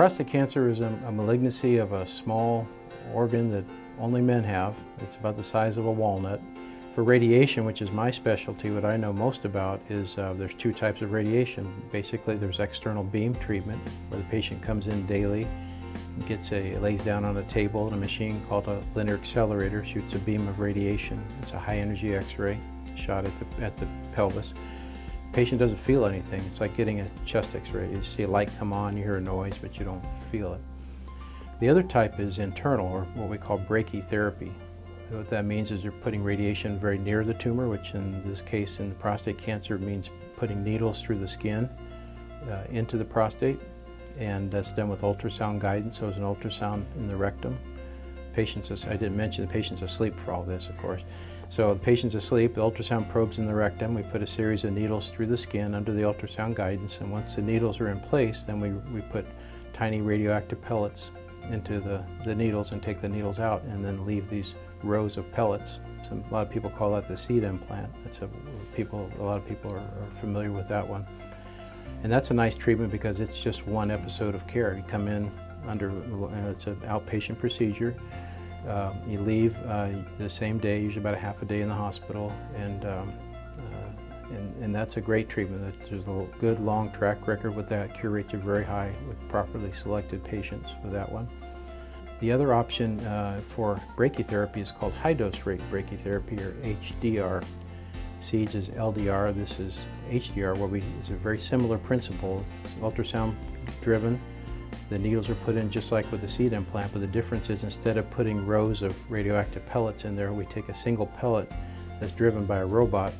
prostate cancer is a, a malignancy of a small organ that only men have. It's about the size of a walnut. For radiation, which is my specialty, what I know most about is uh, there's two types of radiation. Basically, there's external beam treatment, where the patient comes in daily, gets a, lays down on a table in a machine called a linear accelerator, shoots a beam of radiation. It's a high energy X-ray shot at the, at the pelvis. Patient doesn't feel anything. It's like getting a chest X-ray. You see a light come on, you hear a noise, but you don't feel it. The other type is internal, or what we call brachytherapy. What that means is you're putting radiation very near the tumor, which in this case in prostate cancer means putting needles through the skin uh, into the prostate. And that's done with ultrasound guidance, so it's an ultrasound in the rectum. Patients, I didn't mention the patient's asleep for all this, of course. So the patient's asleep, the ultrasound probes in the rectum, we put a series of needles through the skin under the ultrasound guidance, and once the needles are in place, then we, we put tiny radioactive pellets into the, the needles and take the needles out and then leave these rows of pellets. Some, a lot of people call that the seed implant. That's a, people, a lot of people are, are, familiar with that one. And that's a nice treatment because it's just one episode of care. You come in under, uh, it's an outpatient procedure. Uh, you leave uh, the same day, usually about a half a day in the hospital, and, um, uh, and, and, that's a great treatment. There's a good long track record with that. Cure rates are very high with properly selected patients with that one. The other option uh, for brachytherapy is called high dose rate brachytherapy or HDR. SEEDS is LDR, this is HDR where we, it's a very similar principle. It's ultrasound driven. The needles are put in just like with the seed implant, but the difference is instead of putting rows of radioactive pellets in there, we take a single pellet that's driven by a robot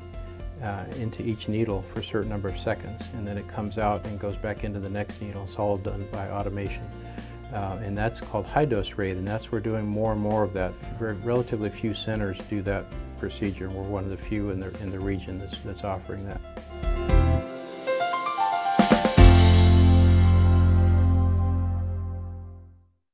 uh, into each needle for a certain number of seconds, and then it comes out and goes back into the next needle. It's all done by automation. Uh, and that's called high dose rate, and that's we're doing more and more of that. Very, relatively few centers do that procedure. And we're one of the few in the, in the region that's, that's offering that.